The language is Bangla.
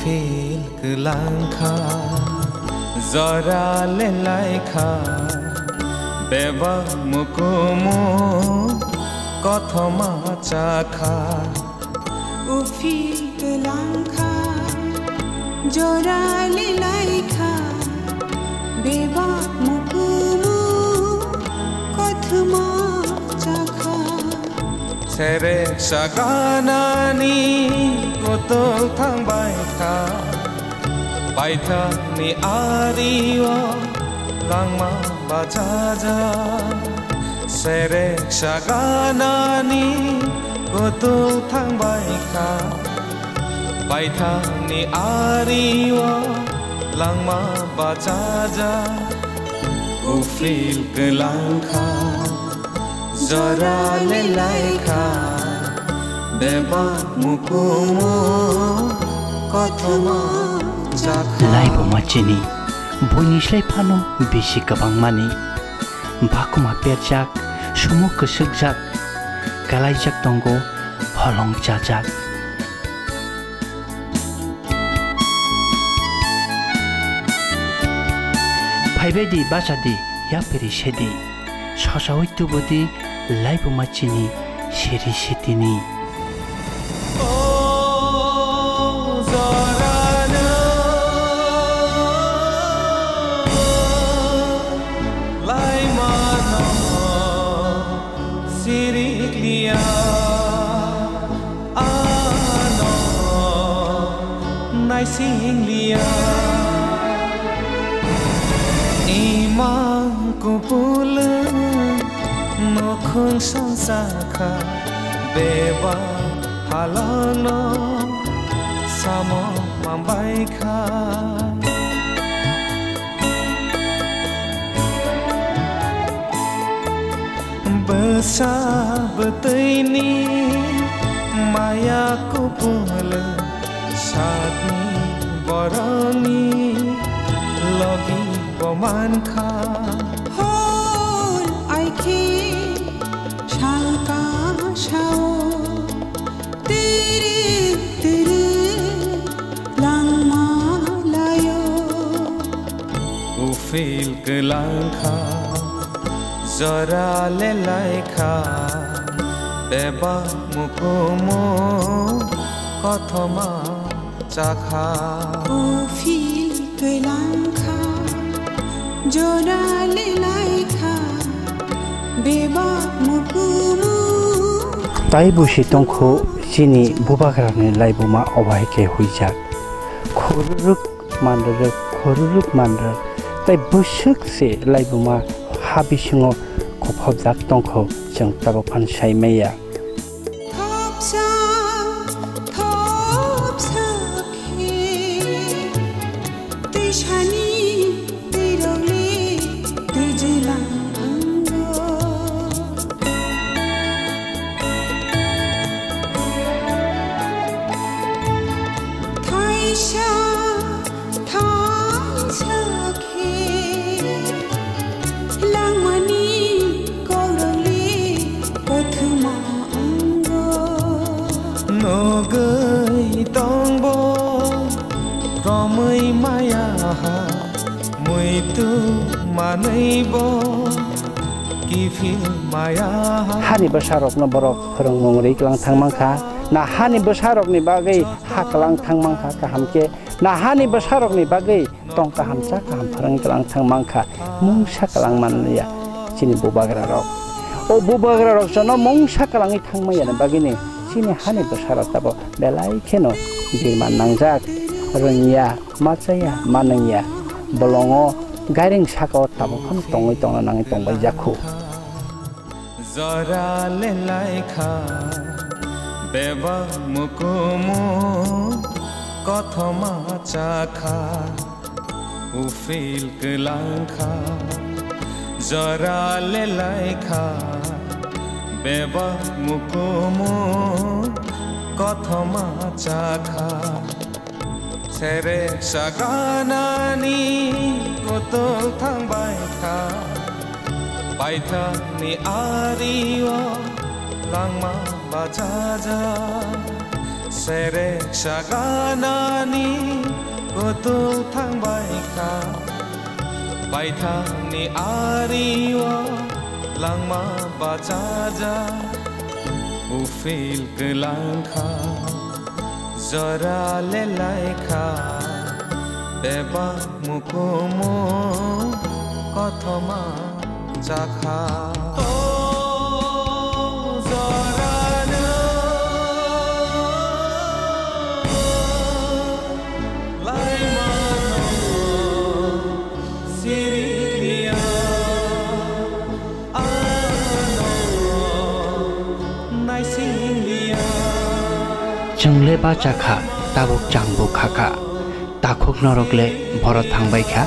फेल्क लांखा जराले লাইখা बेवा मुकुमो কথমা চাখা। উফিত লাংখা জোরালে লাইখা বেবা সেরে সাগানানি কতল থাংবাই খা Paithani Arroyo langma bajaja sere saganani kotul thangbai kha paithani ariwa langma bajaja ufil kelangkha zara lelaika beba mukumo kotoma jaka laibo machini buinislai phano bisi kabangmani bakuma perjak sumo kesukjak kalaijak tonggo holong cacak Paibedi basadi ya perisedi. শশা ঐত্যবতী লাইপমা চিনি সেরি সে তিনি। sing no khung san sa kha beba halang no samo mambai kha besa betai ni maya ko pole satni borani logi boman kha উফিল কলাংখা জরালে লাইখা বেবা মুকুমো কথমা চাখা ও উফিল কলাংখা জোরালে লাইখা বেবা মুকুমু তাই বসে তংখো চিনি বুবাগ্রানি লাইবুমা অবাইকে হইজাক। খরুরুক মানরুক খরুরুক 在不熟悉来不嘛，哈比是我可跑在洞口，想打不盘晒没呀。kamui hani besarok na perang mongri kelang tang mangka hani besarok ni bagai hak lang tang mangka ka hamke na hani besarok nih bagai tong ka hamca ka ham perang kelang tang mangka mungsa kelang man ya sini bubagra rok. O bubagra rok sono mungsa kelangi tang maya na bagini sini hani besarok tabo belai keno Jerman nangzak, rungia machaya manangya bolongo gairing sakao tabo kham tongoi tongna nangi tongbai jakhu zora le laikha deva mukumu কথমা চাখা উফিল কলাঙ্খা জরালে লাইখা বেবা মুকুমু কথমা চাখা सेरे सगानानि गोतो थां बायथा बायथानि आरियो लांमा बाजाजा सेरे सगानानि गोतो थां बायथा बायथानि आरियो लांमा बाजाजा उफिल लांखा জৰালে লাইখা এবা মোক মথমা জাখা जोंले बाचाखा ताबुक चांबुक खाखा ताखुक नरकले भरत थांबायखा